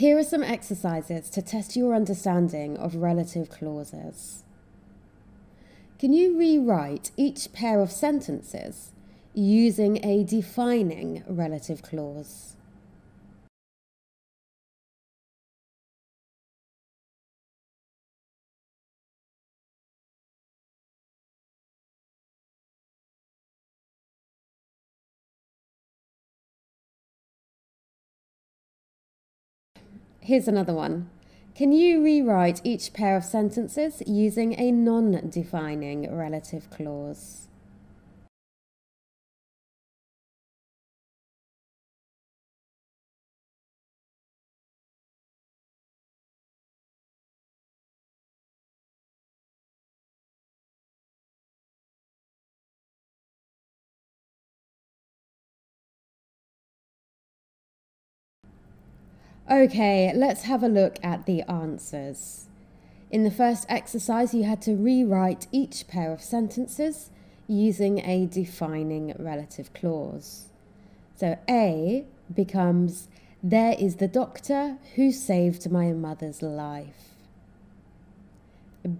Here are some exercises to test your understanding of relative clauses. Can you rewrite each pair of sentences using a defining relative clause? Here's another one. Can you rewrite each pair of sentences using a non-defining relative clause? Okay, let's have a look at the answers. In the first exercise, you had to rewrite each pair of sentences using a defining relative clause. So A becomes, There is the doctor who saved my mother's life.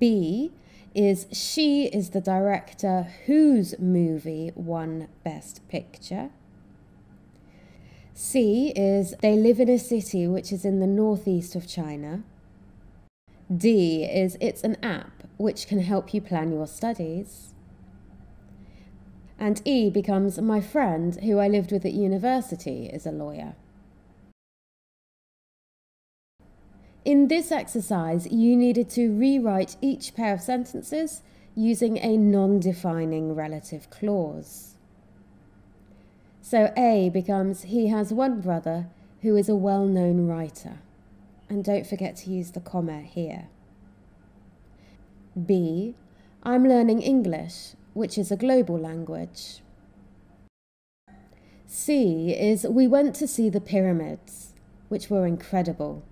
B is, She is the director whose movie won Best Picture. C is they live in a city which is in the northeast of China. D is it's an app which can help you plan your studies. And E becomes my friend who I lived with at university is a lawyer. In this exercise, you needed to rewrite each pair of sentences using a non-defining relative clause. So A becomes he has one brother who is a well known writer. And don't forget to use the comma here. B, I'm learning English, which is a global language. C is we went to see the pyramids, which were incredible.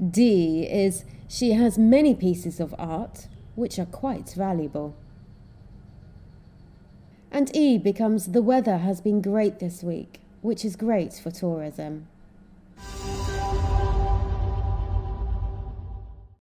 D is she has many pieces of art, which are quite valuable. And E becomes the weather has been great this week, which is great for tourism.